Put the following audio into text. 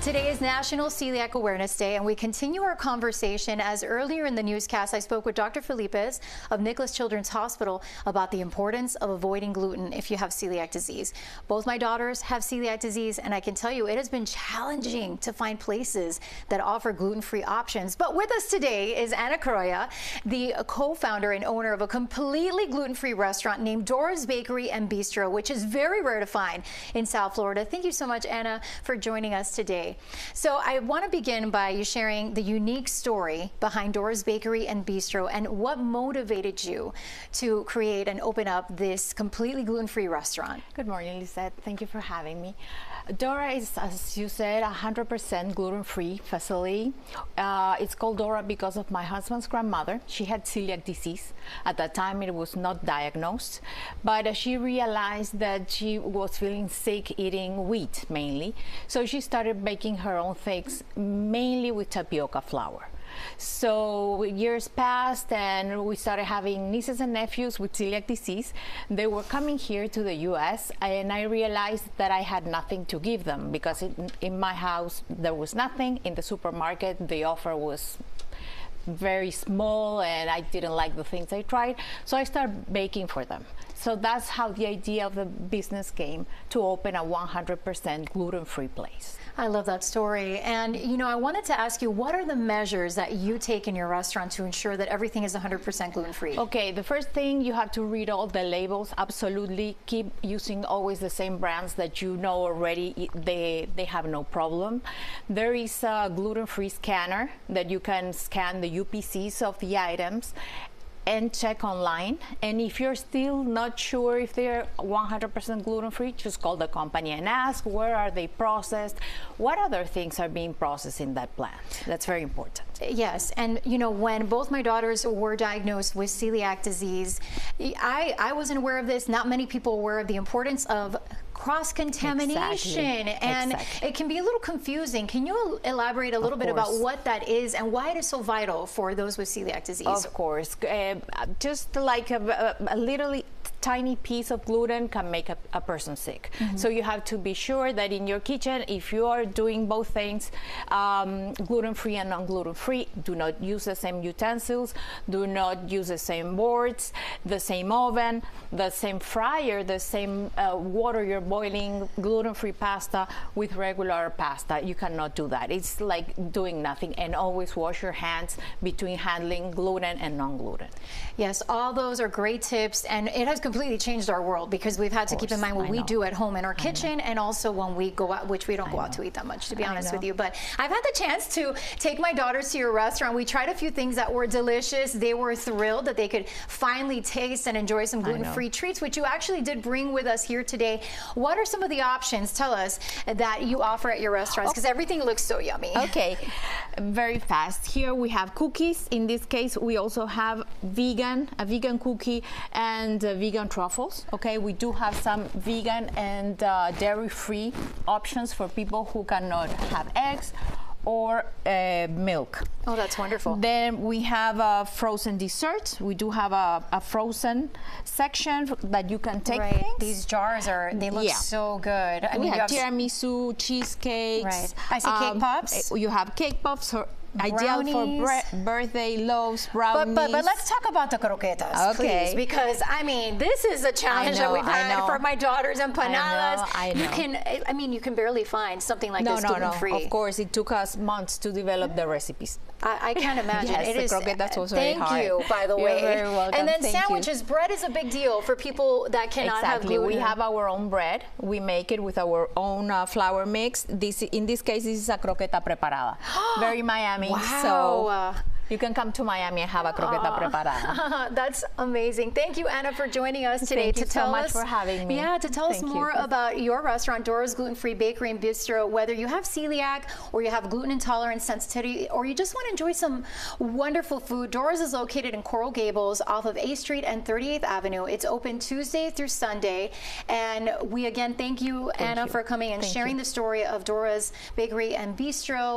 Today is National Celiac Awareness Day, and we continue our conversation as earlier in the newscast I spoke with Dr. Felipez of Nicklaus Children's Hospital about the importance of avoiding gluten if you have celiac disease. Both my daughters have celiac disease, and I can tell you it has been challenging to find places that offer gluten-free options. But with us today is Ana Crolla, the co-founder and owner of a completely gluten-free restaurant named Dora's Bakery and Bistro, which is very rare to find in South Florida. Thank you so much, Ana, for joining us today. So I want to begin by you sharing the unique story behind Dora's Bakery and Bistro and what motivated you to create and open up this completely gluten-free restaurant. Good morning, Lisette. Thank you for having me. Dora is, as you said, 100% gluten-free facility. Uh, it's called Dora because of my husband's grandmother. She had celiac disease. At that time, it was not diagnosed, but uh, she realized that she was feeling sick eating wheat mainly. So she started making her own cakes mainly with tapioca flour. So years passed and we started having nieces and nephews with celiac disease. They were coming here to the US and I realized that I had nothing to give them because in my house there was nothing. In the supermarket the offer was very small and I didn't like the things I tried. So I started baking for them. So that's how the idea of the business came to open a 100% gluten-free place. I love that story. And, you know, I wanted to ask you, what are the measures that you take in your restaurant to ensure that everything is 100% gluten-free? Okay, the first thing you have to read all the labels. Absolutely. Keep using always the same brands that you know already. They, they have no problem. There is a gluten-free scanner that you can scan the UPCs of the items and check online. And if you're still not sure if they're 100% gluten-free, just call the company and ask where are they processed, what other things are being processed in that plant. That's very important. Yes, and you know when both my daughters were diagnosed with celiac disease, I, I wasn't aware of this. Not many people were aware of the importance of cross-contamination exactly. and exactly. it can be a little confusing. Can you elaborate a little bit about what that is and why it is so vital for those with celiac disease? Of course. Uh, just like a, a, a little tiny piece of gluten can make a, a person sick. Mm -hmm. So you have to be sure that in your kitchen, if you are doing both things, um, gluten-free and non-gluten-free, do not use the same utensils, do not use the same boards, the same oven, the same fryer, the same uh, water you're boiling gluten-free pasta with regular pasta. You cannot do that. It's like doing nothing and always wash your hands between handling gluten and non-gluten. Yes, all those are great tips and it has completely changed our world because we've had to keep in mind what I we know. do at home in our kitchen and also when we go out, which we don't I go know. out to eat that much, to be honest with you. But I've had the chance to take my daughters to your restaurant. We tried a few things that were delicious. They were thrilled that they could finally taste and enjoy some gluten-free treats, which you actually did bring with us here today. What are some of the options, tell us, that you offer at your restaurants? Because oh. everything looks so yummy. Okay, very fast. Here we have cookies. In this case, we also have vegan, a vegan cookie and vegan vegan truffles. Okay, we do have some vegan and uh, dairy-free options for people who cannot have eggs or uh, milk. Oh, that's wonderful. Then we have uh, frozen desserts. We do have a, a, frozen section that you can take right. things. These jars are, they look yeah. so good. I we mean, have, have tiramisu, cheesecakes. Right. I see um, cake pops. You have cake pops ideal for birthday loaves, brownies. But, but, but let's talk about the croquetas, okay. please, because I mean, this is a challenge know, that we've had for my daughters empanadas. I know, I know. You can, I mean, you can barely find something like no, this no, gluten-free. No, no, Of course, it took us months to develop the recipes. I, I can't imagine. yes, it the is. croquetas was thank very you, by the way. You're very welcome. And then thank sandwiches. You. Bread is a big deal for people that cannot exactly. have gluten. We have our own bread. We make it with our own uh, flour mix. This, in this case, this is a croqueta preparada. very Miami. Wow. So you can come to Miami and have a croqueta ah. preparada. That's amazing. Thank you, Ana, for joining us today Thank to you tell so much us for having me. Yeah, to tell Thank us more you. about your restaurant, Dora's Gluten Free Bakery and Bistro. Whether you have celiac or you have gluten intolerance, sensitivity, or you just want to enjoy some wonderful food, Dora's is located in Coral Gables, off of A Street and 38th Avenue. It's open Tuesday through Sunday, and we again thank you, thank Ana, you. for coming and thank sharing you. the story of Dora's Bakery and Bistro.